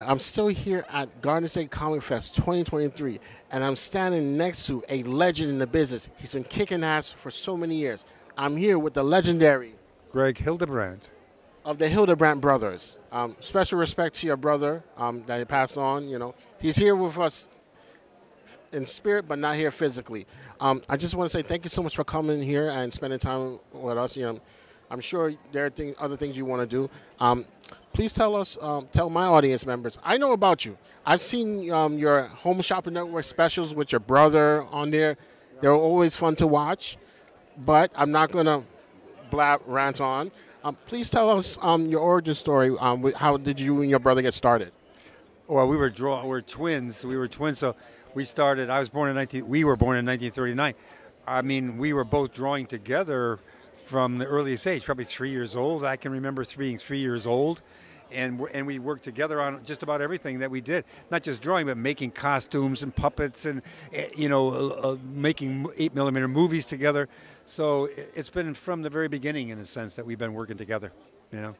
I'm still here at Garden State Comic Fest 2023, and I'm standing next to a legend in the business. He's been kicking ass for so many years. I'm here with the legendary Greg Hildebrandt. of the Hildebrandt brothers. Um, special respect to your brother um, that he passed on. You know, he's here with us in spirit, but not here physically. Um, I just want to say thank you so much for coming here and spending time with us. You know, I'm sure there are thing, other things you want to do. Please tell us, um, tell my audience members. I know about you. I've seen um, your Home Shopping Network specials with your brother on there. They're always fun to watch, but I'm not gonna blab rant on. Um, please tell us um, your origin story. Um, how did you and your brother get started? Well, we were draw. We're twins. We were twins. So we started. I was born in 19. We were born in 1939. I mean, we were both drawing together from the earliest age, probably three years old. I can remember being three years old, and and we worked together on just about everything that we did. Not just drawing, but making costumes and puppets, and eh, you know, uh, uh, making eight millimeter movies together. So it- it's been from the very beginning, in a sense, that we've been working together. You know.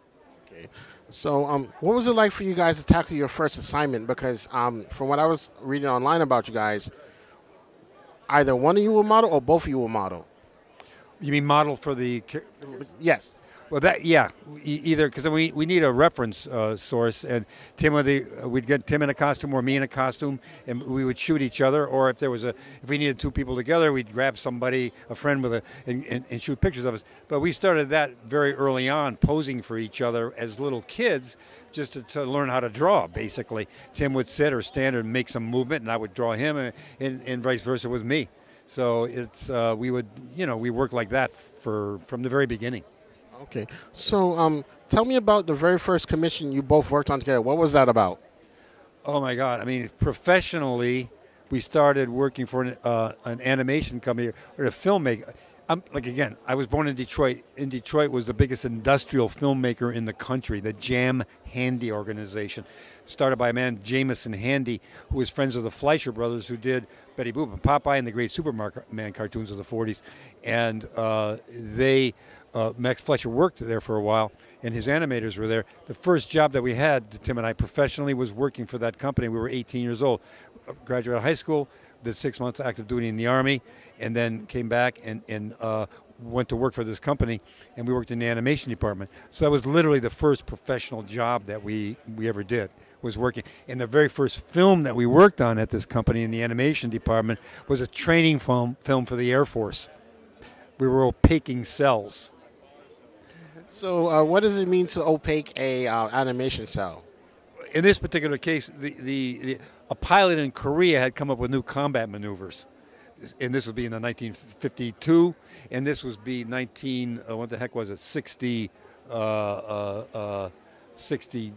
Okay. So, um, what was it like for you guys to tackle your first assignment? Because um, from what I was reading online about you guys, either one of you will model or both of you will model. You mean model for the Yes. Well, that yeah, either because we, we need a reference uh, source, and Tim would uh, we'd get Tim in a costume or me in a costume, and we would shoot each other. Or if there was a if we needed two people together, we'd grab somebody, a friend with a and, and, and shoot pictures of us. But we started that very early on, posing for each other as little kids, just to, to learn how to draw. Basically, Tim would sit or stand and make some movement, and I would draw him, and, and, and vice versa with me. So it's uh, we would you know we worked like that for from the very beginning. Okay. So, um, tell me about the very first commission you both worked on together. What was that about? Oh my God! I mean, professionally, we started working for an, uh, an animation company or a filmmaker. I'm, like again, I was born in Detroit. In Detroit was the biggest industrial filmmaker in the country, the Jam Handy organization, started by a man Jamison Handy, who was friends of the Fleischer brothers, who did Betty Boop and Popeye and the Great Superman cartoons of the '40s, and uh, they. Uh, Max Fleischer worked there for a while, and his animators were there. The first job that we had, Tim and I, professionally, was working for that company. We were 18 years old, graduated high school, did six months active duty in the army, and then came back and, and uh, went to work for this company. And we worked in the animation department. So that was literally the first professional job that we we ever did. Was working. And the very first film that we worked on at this company in the animation department was a training film film for the Air Force. We were opaquing cells. So, uh, what does it mean to opaque a uh, animation cell? in this particular case, the, the, the a pilot in Korea had come up with new combat maneuvers, and this would be in the 1952, and this was be 19 uh, what the heck was it 60 uh, uh, uh, 60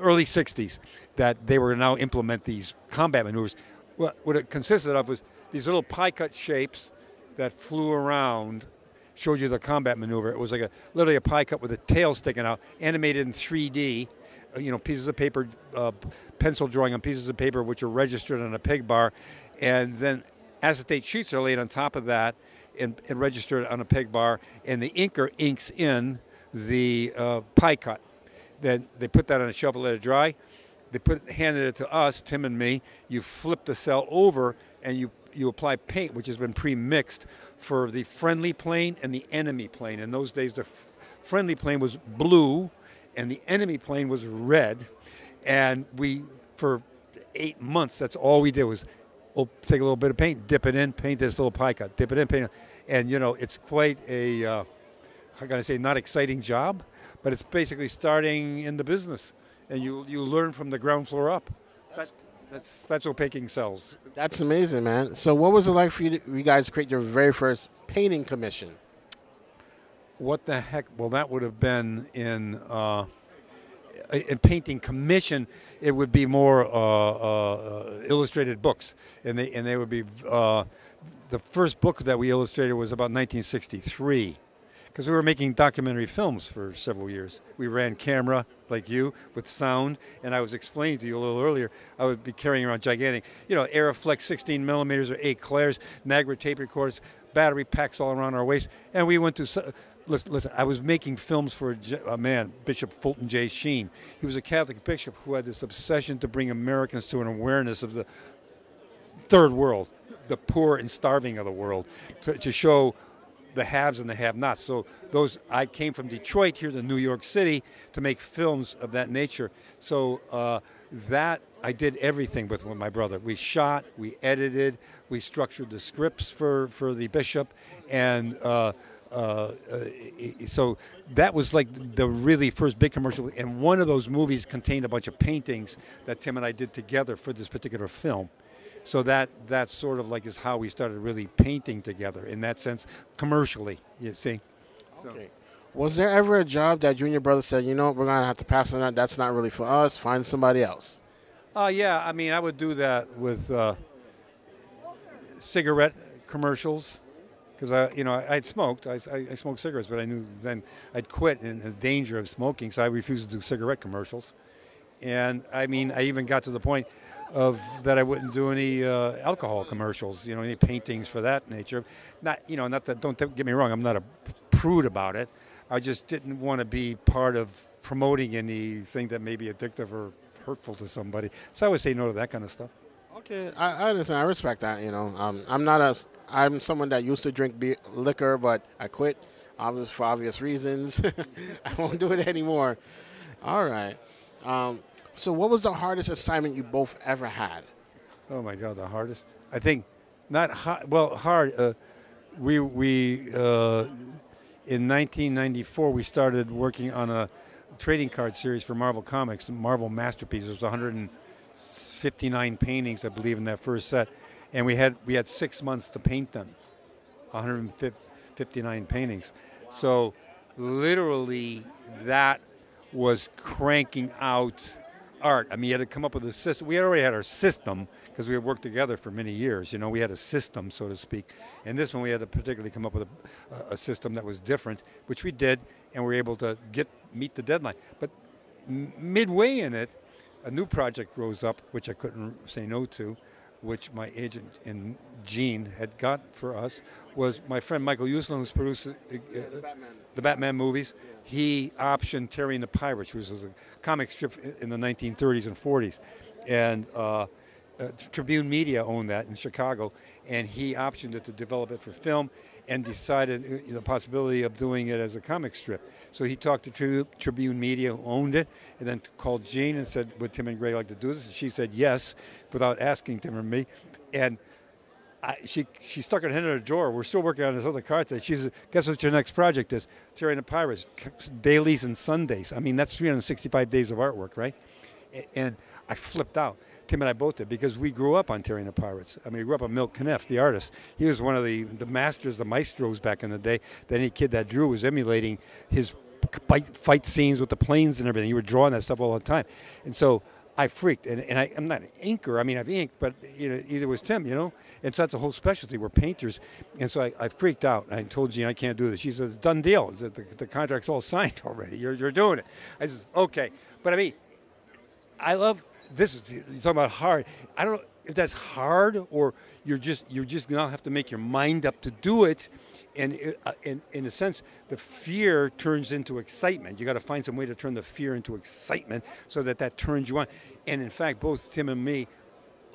early 60s that they were now implement these combat maneuvers. What, what it consisted of was these little pie cut shapes that flew around showed you the combat maneuver. It was like a literally a pie cut with a tail sticking out, animated in 3D. uh, You know, pieces of paper, uh, pencil drawing on pieces of paper, which are registered on a peg bar, and then acetate sheets are laid on top of that and, and registered on a peg bar, and the inker inks in the uh, pie cut. Then they put that on a shelf and let it dry. They put handed it to us, Tim and me. You flip the cell over and you you apply paint, which has been pre-mixed for the friendly plane and the enemy plane. In those days, the friendly plane was blue, and the enemy plane was red. And we, for eight months, that's all we did was oh, take a little bit of paint, dip it in, paint this little pie cut, dip it in, paint it. And you know, it's quite a, uh, how can I say, not exciting job, but it's basically starting in the business, and you you learn from the ground floor up. That, that's that's opaquing cells. That's amazing, man. So, what was it like for you, to, you guys to create your very first painting commission? What the heck? Well, that would have been in uh, in painting commission. It would be more uh, uh, illustrated books, and they and they would be uh, the first book that we illustrated was about 1963. Because we were making documentary films for several years. We ran camera, like you, with sound, and I was explaining to you a little earlier, I would be carrying around gigantic, you know, Arriflex 16 millimeters or 8 Clairs, Nagra tape recorders, battery packs all around our waist, and we went to listen, listen, I was making films for a man, Bishop Fulton J. Sheen. He was a Catholic bishop who had this obsession to bring Americans to an awareness of the third world, the poor and starving of the world, to, to show the haves and the have-nots. So those I came from Detroit here to New York City to make films of that nature. So uh, that I did everything with, my brother. We shot, we edited, we structured the scripts for for the bishop, and. Uh, uh, uh, so that was like the really first big commercial, and one of those movies contained a bunch of paintings that Tim and I did together for this particular film. So that that sort of like is how we started really painting together in that sense, commercially. You see. Okay. Was there ever a job that you and your brother said, you know, we're gonna have to pass on that? That's not really for us. Find somebody else. Uh, yeah, I mean, I would do that with uh, cigarette commercials because I, you know, I, would smoked. I, I, I, smoked cigarettes, but I knew then I'd quit in the danger of smoking, so I refused to do cigarette commercials. And I mean, I even got to the point of that I wouldn't do any uh, alcohol commercials, you know, any paintings for that nature. Not, you know, not that. Don't get me wrong. I'm not a prude about it. I just didn't want to be part of promoting anything that may be addictive or hurtful to somebody. So I would say no to that kind of stuff. Okay, I, I understand. I respect that. You know, um, I'm not a. I'm someone that used to drink liquor, but I quit, obvious for obvious reasons. I won't do it anymore. All right. Um, so, what was the hardest assignment you both ever had? Oh my God, the hardest. I think not hard. Well, hard. Uh, we we uh, in 1994 we started working on a trading card series for Marvel Comics, Marvel Masterpieces. It was 159 paintings, I believe, in that first set, and we had we had six months to paint them, 159 paintings. So literally, that was cranking out art. I mean, you had to come up with a system. We already had our system because we had worked together for many years. You know, we had a system, so to speak. And this one, we had to particularly come up with a, a system that was different, which we did, and we were able to get meet the deadline. But midway in it, a new project rose up, which I couldn't say no to, which my agent in Jean had got for us, was my friend Michael Uslan, who's produced uh, the, Batman. the, Batman. movies. Yeah. He optioned Terry and the Pirates, which was a comic strip in the 1930s and 40s. And uh, uh, Tribune Media owned that in Chicago, and he optioned it to develop it for film and decided uh, the possibility of doing it as a comic strip. So he talked to Tri- Tribune Media, who owned it, and then called Jean and said, "Would Tim and Greg like to do this?" And she said yes, without asking Tim and me. And I, she she stuck her head in her drawer. We're still working on this other card. She said, "Guess what your next project is? Terry and the Pirates, dailies and Sundays. I mean, that's 365 days of artwork, right?" And I flipped out. Tim and I both did because we grew up on Terry and the Pirates. I mean, we grew up on Milt Caniff, the artist. He was one of the, the masters, the maestros back in the day that any kid that drew was emulating his fight scenes with the planes and everything. You were drawing that stuff all the time. And so I freaked. And, and I, am not an inker. I mean, I've inked, but you know, either was Tim, you know? And so that's a whole specialty. We're painters. And so I, I freaked out. I told Jean I can't do this. She says, it's done deal. The, the, the contract's all signed already. You're, you're doing it. I said, okay. But I mean, I love this is you're talking about hard. I don't know if that's hard or you're just you're just gonna have to make your mind up to do it, and uh, in in a sense, the fear turns into excitement. You got to find some way to turn the fear into excitement so that that turns you on. And in fact, both Tim and me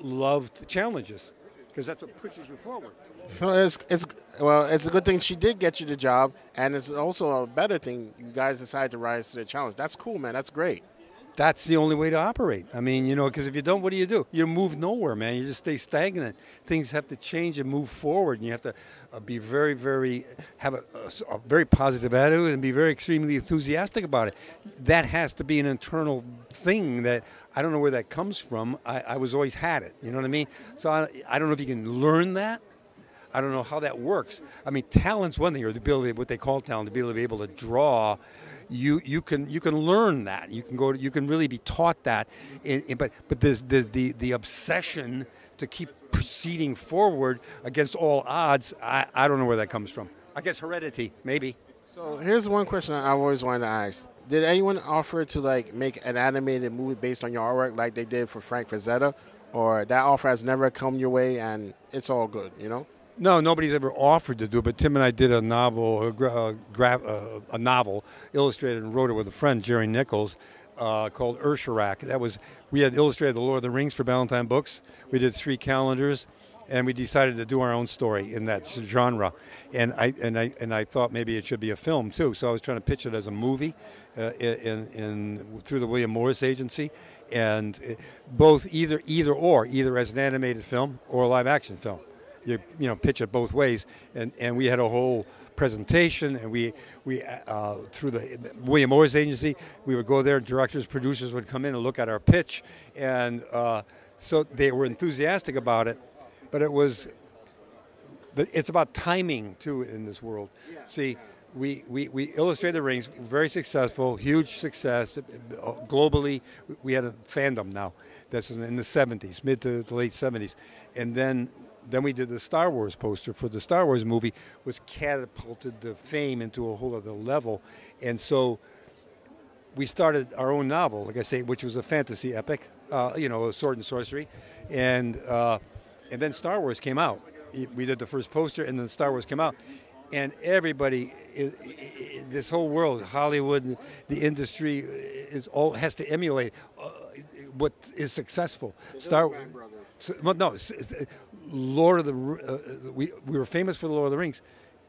loved challenges because that's what pushes you forward. So it's it's well, it's a good thing she did get you the job, and it's also a better thing you guys decided to rise to the challenge. That's cool, man. That's great that's the only way to operate. I mean, you know, because if you don't, what do you do? You move nowhere, man. You just stay stagnant. Things have to change and move forward, and you have to uh, be very, very have a, a, a, very positive attitude and be very extremely enthusiastic about it. That has to be an internal thing that I don't know where that comes from. I, I was always had it. You know what I mean? So I, I don't know if you can learn that. I don't know how that works. I mean, talent's one thing, or the ability, what they call talent, to be able to draw you you can you can learn that. You can go. To, you can really be taught that. In, in, but but the the the obsession to keep proceeding forward against all odds. I, I don't know where that comes from. I guess heredity, maybe. So here's one question I've always wanted to ask: Did anyone offer to like make an animated movie based on your artwork, like they did for Frank Frazetta, or that offer has never come your way and it's all good? You know. No, nobody's ever offered to do it. But Tim and I did a novel, a, gra- gra- uh, a novel illustrated and wrote it with a friend, Jerry Nichols, uh, called Urshurak. That was we had illustrated the Lord of the Rings for Ballantine Books. We did three calendars, and we decided to do our own story in that genre. And I and I and I thought maybe it should be a film too. So I was trying to pitch it as a movie, uh, in, in through the William Morris Agency, and both either either or either as an animated film or a live action film. You you know pitch it both ways, and and we had a whole presentation, and we we uh, through the William Morris agency, we would go there. Directors, producers would come in and look at our pitch, and uh, so they were enthusiastic about it. But it was, it's about timing too in this world. See. We, we, we illustrated rings, very successful, huge success uh, globally. We had a fandom now that's in the 70s, mid to, to late 70s. And then then we did the Star Wars poster for the Star Wars movie, which catapulted the fame into a whole other level. And so we started our own novel, like I say, which was a fantasy epic, uh, you know, a sword and sorcery. And, uh, and then Star Wars came out. We did the first poster, and then Star Wars came out. And everybody, this whole world, Hollywood, the industry, is all has to emulate uh, what is successful. Star Wars. Well, no, Lord of the uh, we we were famous for the Lord of the Rings,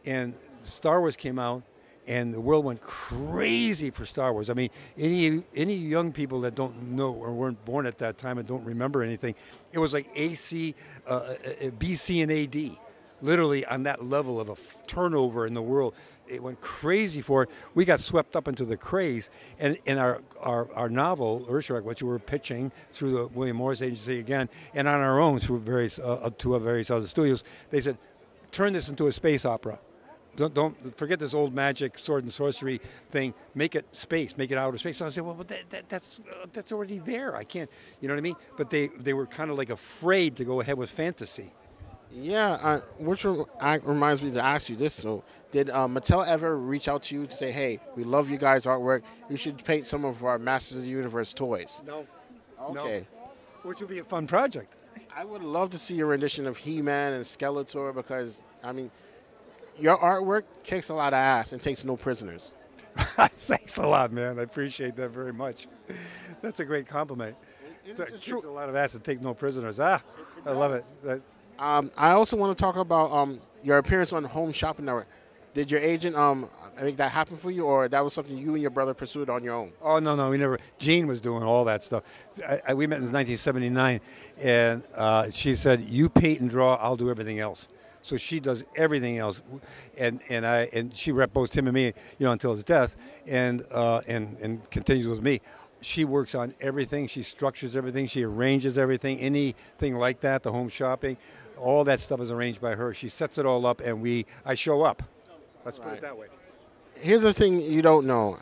and Star Wars came out, and the world went crazy for Star Wars. I mean, any any young people that don't know or weren't born at that time and don't remember anything, it was like AC, uh, uh, uh BC, and AD, literally on that level of a f- turnover in the world it went crazy for it. We got swept up into the craze. And in our, our, our novel, Urshurak, which we were pitching through the William Morris Agency again, and on our own through various, uh, uh to various other studios, they said, turn this into a space opera. Don't, don't forget this old magic sword and sorcery thing. Make it space. Make it outer space. So I said, well, that, that, that's uh, that's already there. I can't. You know what I mean? But they they were kind of like afraid to go ahead with fantasy. Yeah, uh, which reminds me to ask you this. So, did uh, Mattel ever reach out to you to say, "Hey, we love you guys' artwork. You should paint some of our Masters of the Universe toys"? No. Okay. No. Which would be a fun project. I would love to see a rendition of He-Man and Skeletor because I mean, your artwork kicks a lot of ass and takes no prisoners. Thanks a lot, man. I appreciate that very much. That's a great compliment. It, it, it kicks a lot of ass and take no prisoners. Ah, I love it. That, um, I also want to talk about um, your appearance on Home Shopping Network. Did your agent um, make that happen for you, or that was something you and your brother pursued on your own? Oh no, no, we never. Jean was doing all that stuff. I, I, we met in 1979, and uh, she said, "You paint and draw. I'll do everything else." So she does everything else, and and I and she rep both Tim and me, you know, until his death, and uh, and and continues with me she works on everything. She structures everything. She arranges everything. Anything like that, the home shopping all that stuff is arranged by her. She sets it all up, and we I show up. Let's right. put it that way. Here's the thing you don't know.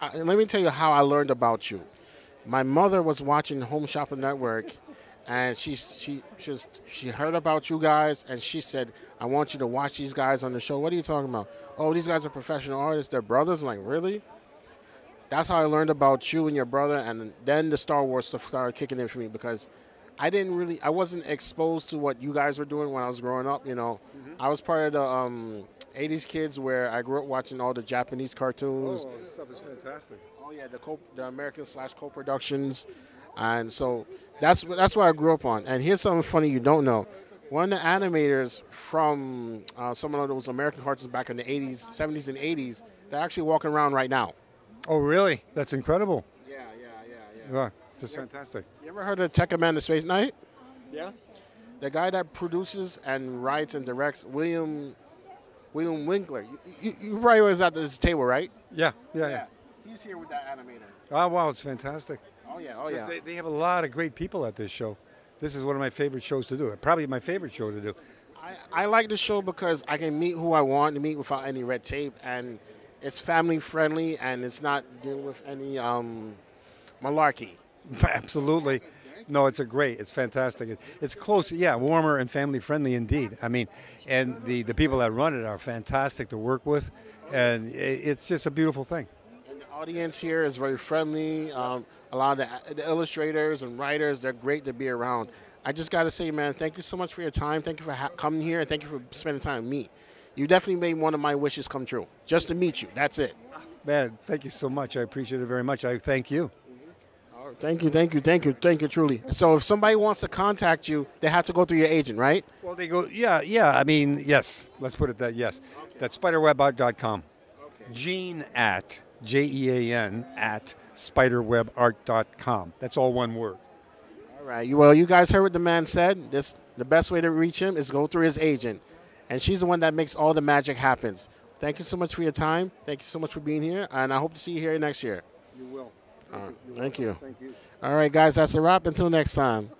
I, let me tell you how I learned about you. My mother was watching Home Shopping Network, and she she just she heard about you guys, and she said, "I want you to watch these guys on the show." What are you talking about? Oh, these guys are professional artists. They're brothers. I'm like, really? That's how I learned about you and your brother, and then the Star Wars stuff started kicking in for me because I didn't really, I wasn't exposed to what you guys were doing when I was growing up. You know, mm-hmm. I was part of the um, 80s kids where I grew up watching all the Japanese cartoons. Oh, this stuff is fantastic. Oh yeah, the co- the American slash co-productions, and so that's that's what I grew up on. And here's something funny you don't know. One of the animators from uh, some of those American cartoons back in the 80s, 70s, and 80s, they're actually walking around right now. Oh, really? That's incredible. Yeah, yeah, yeah, yeah. yeah. Just fantastic. You ever heard of Tekkaman the Space Knight? Yeah. The guy that produces and writes and directs William William Winkler. You, you, you probably was at this table, right? Yeah, yeah, yeah. He's here with that animator. Oh wow, it's fantastic. Oh yeah, oh yeah. They, they have a lot of great people at this show. This is one of my favorite shows to do. Probably my favorite show to do. I, I like the show because I can meet who I want to meet without any red tape, and it's family friendly, and it's not dealing with any um, malarkey. Absolutely. No, it's a great. It's fantastic. It's close, yeah, warmer and family friendly indeed. I mean, and the, the people that run it are fantastic to work with, and it's just a beautiful thing. The audience here is very friendly. Um, a lot of the, the illustrators and writers, they're great to be around. I just got to say, man, thank you so much for your time. Thank you for ha- coming here, and thank you for spending time with me. You definitely made one of my wishes come true. Just to meet you. That's it. Man, thank you so much. I appreciate it very much. I thank you. Thank you, thank you, thank you, thank you, truly. So, if somebody wants to contact you, they have to go through your agent, right? Well, they go, yeah, yeah. I mean, yes. Let's put it that, yes. That's spiderwebart.com. Jean at, J E A N, at spiderwebart.com. That's all one word. All right. Well, you guys heard what the man said. This the best way to reach him is go through his agent, and she's the one that makes all the magic happens. Thank you so much for your time. Thank you so much for being here, and I hope to see you here next year. You will. Thank you. Thank you. All right, guys, that's a wrap. Until next time.